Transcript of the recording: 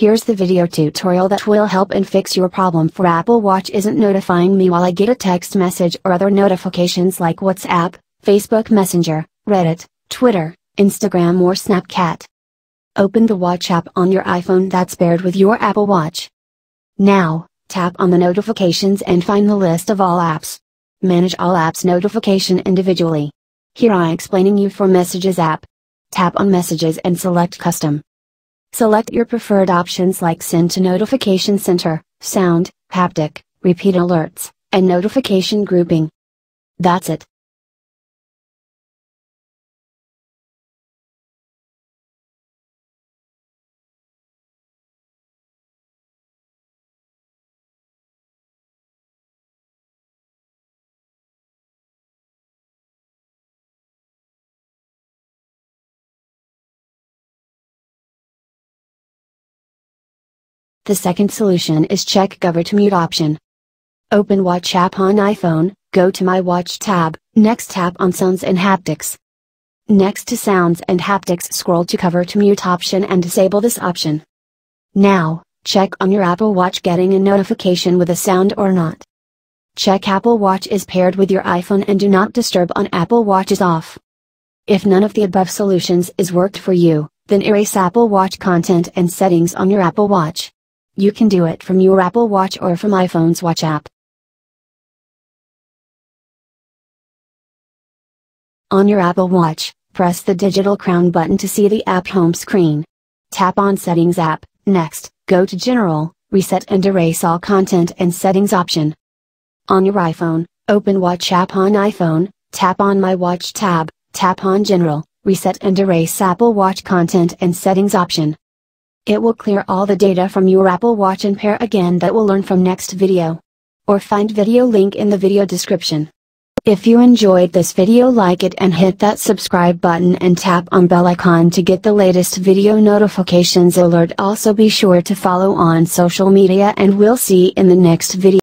Here's the video tutorial that will help and fix your problem for Apple Watch isn't notifying me while I get a text message or other notifications like WhatsApp, Facebook Messenger, Reddit, Twitter, Instagram or Snapchat. Open the Watch app on your iPhone that's paired with your Apple Watch. Now, tap on the notifications and find the list of all apps. Manage all apps notification individually. Here I explaining you for Messages app. Tap on Messages and select Custom. Select your preferred options like Send to Notification Center, Sound, Haptic, Repeat Alerts, and Notification Grouping. That's it. The second solution is check cover to mute option. Open Watch app on iPhone, go to My Watch tab, next tap on Sounds and Haptics. Next to Sounds and Haptics scroll to cover to mute option and disable this option. Now, check on your Apple Watch getting a notification with a sound or not. Check Apple Watch is paired with your iPhone and do not disturb on Apple Watch is off. If none of the above solutions is worked for you, then erase Apple Watch content and settings on your Apple Watch. You can do it from your Apple Watch or from iPhone's Watch app. On your Apple Watch, press the digital crown button to see the app home screen. Tap on Settings app, next, go to General, Reset and Erase all content and settings option. On your iPhone, open Watch app on iPhone, tap on My Watch tab, tap on General, Reset and Erase Apple Watch content and settings option. It will clear all the data from your Apple Watch and pair again that will learn from next video. Or find video link in the video description. If you enjoyed this video like it and hit that subscribe button and tap on bell icon to get the latest video notifications alert also be sure to follow on social media and we'll see in the next video.